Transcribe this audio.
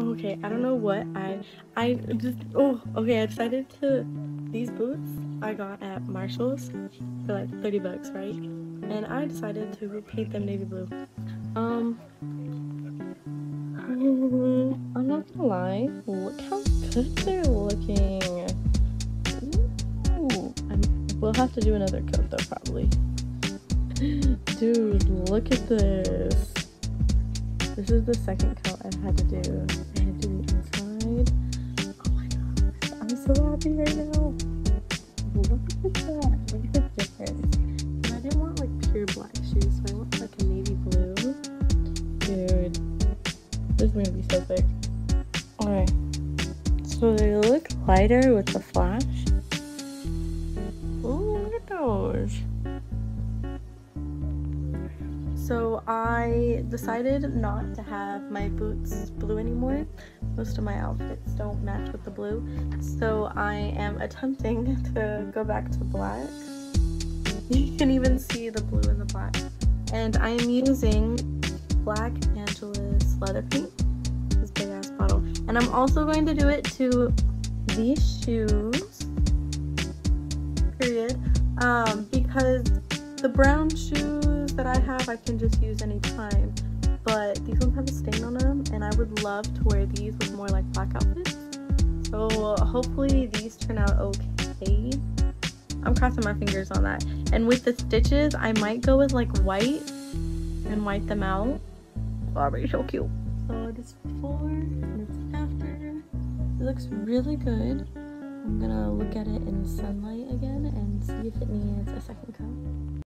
Okay, I don't know what I I just oh okay I decided to these boots I got at Marshalls for like 30 bucks right? And I decided to paint them navy blue. Um I'm not gonna lie look how good they're looking. Ooh, we'll have to do another coat though probably. Dude look at this. This is the second coat I've had to do. I had to do the inside. Oh my god. I'm so happy right now. Look at that. Look at the difference. I didn't want like pure black shoes, so I went like a navy blue. Dude. This is gonna be so sick. Alright. So they look lighter with the flash. So I decided not to have my boots blue anymore. Most of my outfits don't match with the blue. So I am attempting to go back to black. You can even see the blue and the black. And I am using Black Angelus leather paint. This big ass bottle. And I'm also going to do it to these shoes. Period. Um, because the brown shoes that I have, I can just use anytime. But these ones have a stain on them, and I would love to wear these with more like black outfits. So hopefully these turn out okay. I'm crossing my fingers on that. And with the stitches, I might go with like white and white them out. Be so cute. So it is before and it's after. It looks really good. I'm gonna look at it in sunlight again and see if it needs a second coat.